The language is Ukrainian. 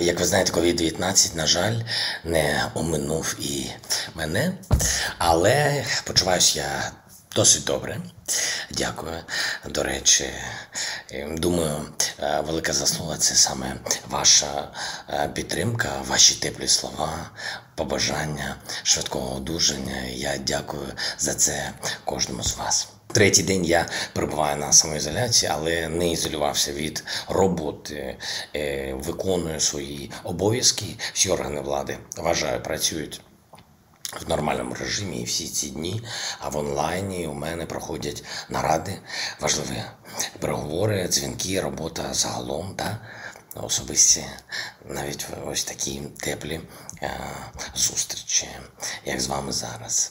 Як ви знаєте, COVID-19, на жаль, не оминув і мене, але почуваюся я досить добре. Дякую. До речі, е, думаю, е, велика заслуга це саме ваша е, підтримка, ваші теплі слова, побажання швидкого одужання. Я дякую за це кожному з вас. Третій день я перебуваю на самоізоляції, але не ізолювався від роботи, е, виконую свої обов'язки. Всі органи влади вважаю, працюють в нормальному режимі і всі ці дні. А в онлайні у мене проходять наради, важливі переговори, дзвінки, робота загалом та особисті, навіть ось такі теплі е, зустрічі, як з вами зараз.